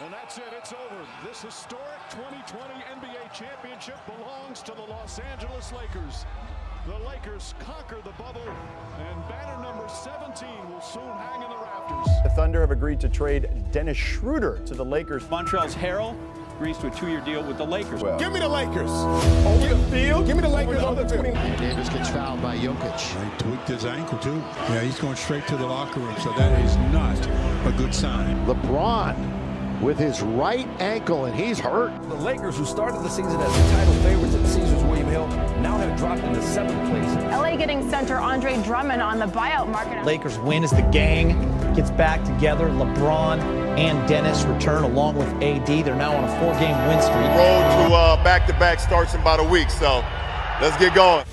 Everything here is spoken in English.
And that's it. It's over. This historic 2020 NBA championship belongs to the Los Angeles Lakers. The Lakers conquer the bubble, and banner number 17 will soon hang in the rafters. The Thunder have agreed to trade Dennis Schroeder to the Lakers. Montrezl Harrell agrees to a two-year deal with the Lakers. Well, Give me the Lakers. Over the field. Give me the Lakers over the field. Davis gets fouled by Jokic. He tweaked his ankle too. Yeah, he's going straight to the locker room, so that is not a good sign. LeBron with his right ankle, and he's hurt. The Lakers, who started the season as the title favorites at Caesars William Hill, now have dropped into seventh place. LA getting center Andre Drummond on the buyout market. Lakers win as the gang gets back together. LeBron and Dennis return along with AD. They're now on a four-game win streak. Road to uh, back-to-back starts in about a week, so let's get going.